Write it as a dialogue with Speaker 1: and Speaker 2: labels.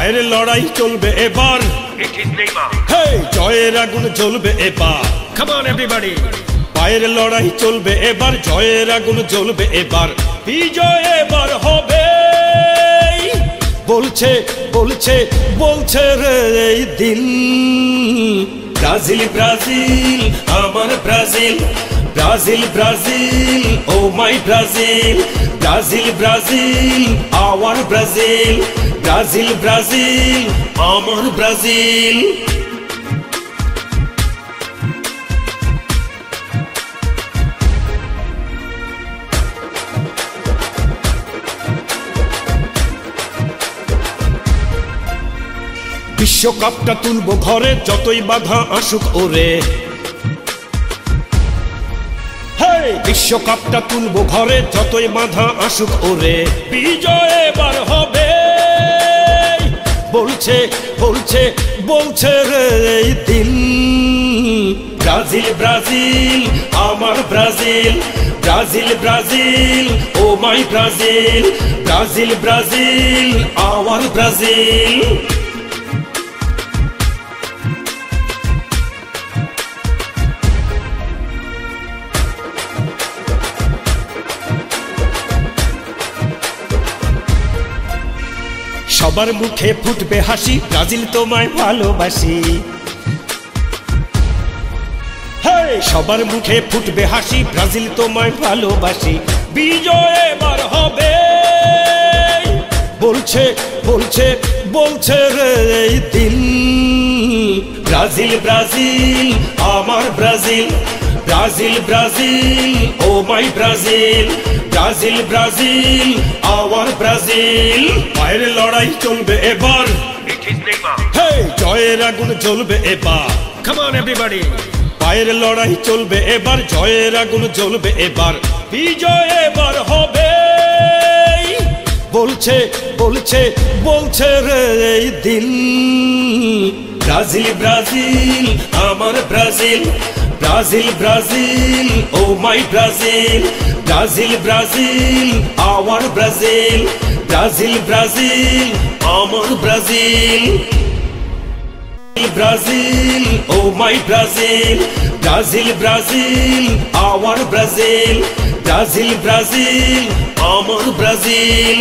Speaker 1: পায়ের লড়াই চলবে এবার। জয়ের আগুন জ্বলবে এবার।
Speaker 2: On, everybody.
Speaker 1: পায়ের লড়াই চলবে এবার জয়ের আগুন জ্বলবে এবার। বিজয় এবার হবে। বলছে বলছে বলছে রে এই দিল। ব্রাজিল ব্রাজিল আমার Brazil. Brazil Brazil, oh my Brazil. Brazil Brazil our Brazil. Brazil Brazil, আমার ব্রাজিল। বিশ্বকাপটা তুলবো ঘরে, যতই বাধা আসুক ওরে। বিশ্বকাপটা তুলবো ঘরে, যতই বাধা আসুক ওরে। বিজয় এবার হবে। বলছে বলছে বলছে রে এই দিল। ব্রাজিল ব্রাজিল, আমার Brazil. Brazil Brazil, oh my Brazil. Brazil Brazil, আমার ব্রাজিল। সবার মুখে ফুটবে হাসি, ব্রাজিল তোমায় ভালোবাসি। সবার মুখে ফুটবে হাসি, ব্রাজিল তোমায় ভালোবাসি। বিজয় এবার হবে। বলছে বলছে বলছে রে দিল। ব্রাজিল ব্রাজিল, আমার Brazil. Brazil Brazil oh my Brazil Brazil Brazil our Brazil. পায়ের লড়াই চলবে এবার। জয়ের আগুন জ্বলবে এবার।
Speaker 2: Come on, everybody.
Speaker 1: পায়ের লড়াই চলবে এবার জয়ের আগুন জ্বলবে এবার। বিজয় এবার হবে। বলছে বলছে বলছে রে এই দিল। ব্রাজিল ব্রাজিল আমার Brazil. Brazil Brazil oh my Brazil Brazil Brazil our Brazil Brazil Brazil আমার Brazil Brazil, oh my Brazil, Brazil, Brazil, our Brazil, Brazil, Brazil, our Brazil.